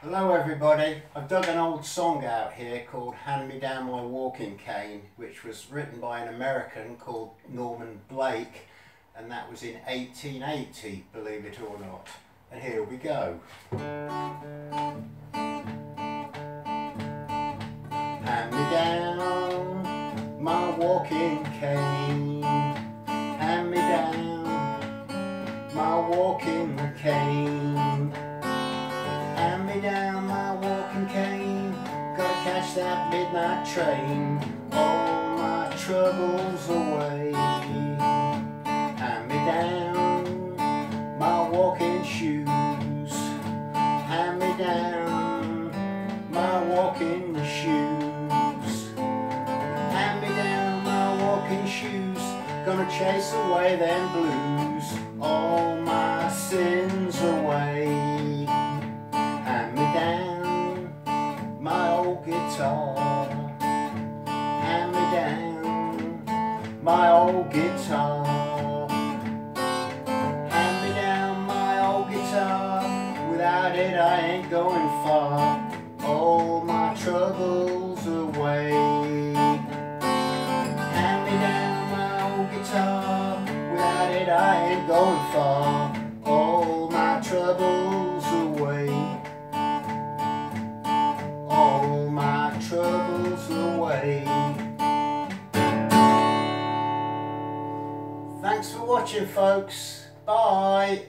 Hello everybody, I've dug an old song out here called Hand Me Down My Walking Cane which was written by an American called Norman Blake and that was in 1880 believe it or not. And here we go. Hand me down my walking cane. Hand me down my walking cane catch that midnight train. All my troubles away. Hand me down my walking shoes. Hand me down my walking shoes. Hand me down my walking shoes. Gonna chase away them blues guitar. Hand me down my old guitar. Hand me down my old guitar. Without it I ain't going far. All my troubles away. Hand me down my old guitar. Without it I ain't going far Thanks for watching folks. Bye.